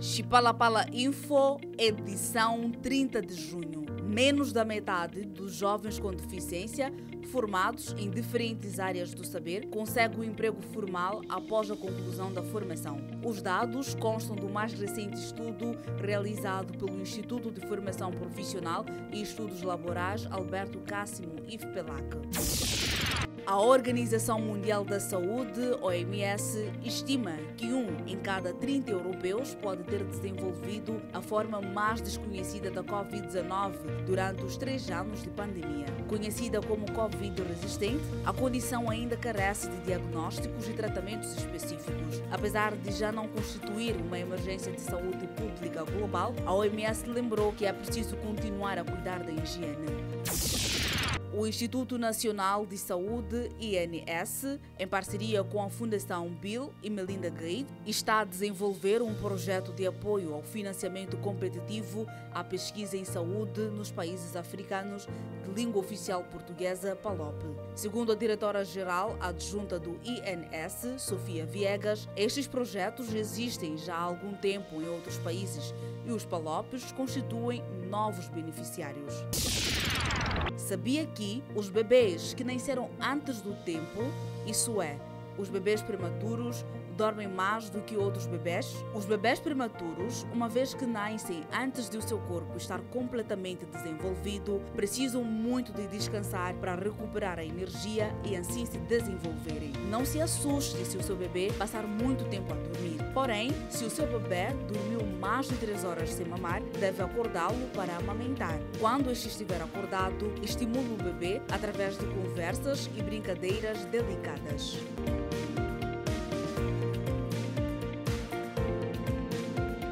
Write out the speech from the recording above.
Chipalapala Info, edição 30 de junho. Menos da metade dos jovens com deficiência formados em diferentes áreas do saber consegue o um emprego formal após a conclusão da formação. Os dados constam do mais recente estudo realizado pelo Instituto de Formação Profissional e Estudos Laborais Alberto Cássimo IFPELAC. A Organização Mundial da Saúde, OMS, estima que um em cada 30 europeus pode ter desenvolvido a forma mais desconhecida da Covid-19 durante os três anos de pandemia. Conhecida como Covid-resistente, a condição ainda carece de diagnósticos e tratamentos específicos. Apesar de já não constituir uma emergência de saúde pública global, a OMS lembrou que é preciso continuar a cuidar da higiene. O Instituto Nacional de Saúde, INS, em parceria com a Fundação Bill e Melinda Gates, está a desenvolver um projeto de apoio ao financiamento competitivo à pesquisa em saúde nos países africanos de língua oficial portuguesa, PALOP. Segundo a diretora-geral adjunta do INS, Sofia Viegas, estes projetos existem já há algum tempo em outros países e os PALOPs constituem novos beneficiários. Sabia os bebês que nasceram antes do tempo, isso é, os bebês prematuros, dormem mais do que outros bebês? Os bebês prematuros, uma vez que nascem antes de o seu corpo estar completamente desenvolvido, precisam muito de descansar para recuperar a energia e assim se desenvolverem. Não se assuste se o seu bebê passar muito tempo a dormir. Porém, se o seu bebê dormiu mais de 3 horas sem mamar, deve acordá-lo para amamentar. Quando este estiver acordado, estimule o bebê através de conversas e brincadeiras delicadas.